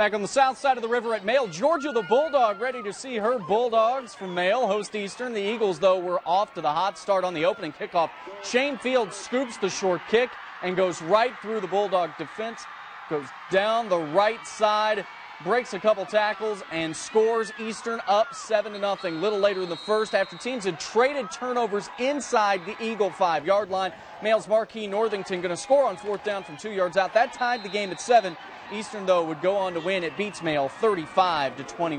Back on the south side of the river at Male, Georgia the Bulldog ready to see her Bulldogs from Male host Eastern. The Eagles, though, were off to the hot start on the opening kickoff. Shane Field scoops the short kick and goes right through the Bulldog defense, goes down the right side, breaks a couple tackles, and scores Eastern up 7 to nothing. Little later in the first, after teams had traded turnovers inside the Eagle five yard line, Male's Marquis Northington going to score on fourth down from two yards out. That tied the game at 7. Eastern, though, would go on to win. It beats Male 35 to 20.